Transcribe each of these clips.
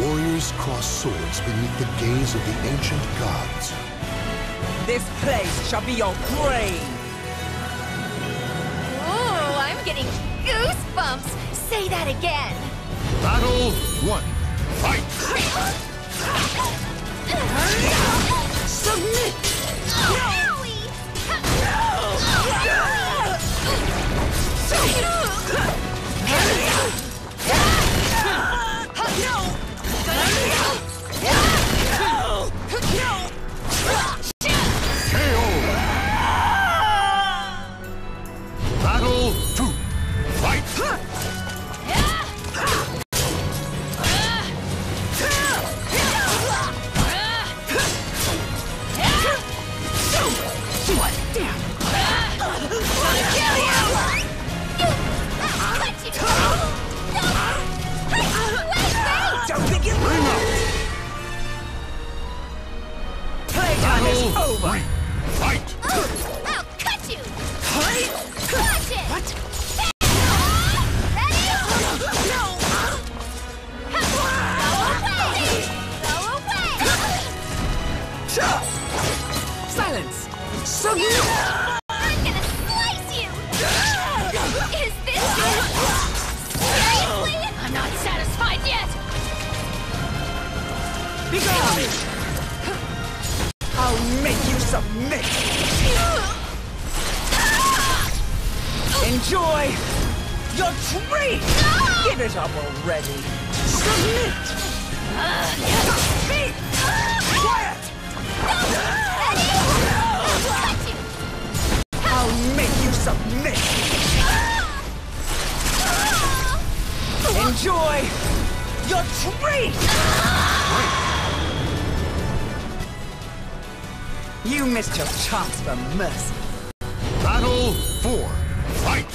Shadows cross swords beneath the gaze of the ancient gods. This place shall be your grave! Ooh, I'm getting goosebumps! Say that again! Battle one. Fight! Playtime is Battle over! three. Fight! Oh, I'll cut you! Watch it! What? Ready? No! Go away! Go away! Silence! Submit! I'm gonna slice you! Is this it? Seriously? I'm not satisfied yet! Be gone! Submit! Enjoy your treat! Give it up already! Submit! Quiet! I'll make you submit! Enjoy your treat! You missed your chance for mercy. Battle four. Fight!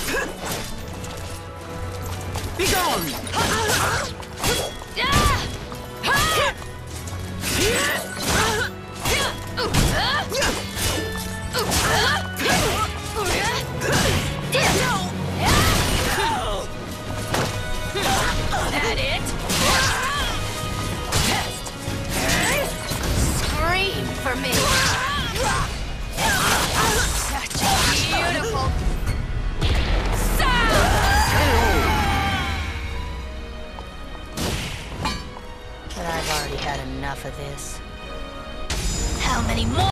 Be How many more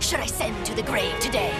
should I send to the grave today?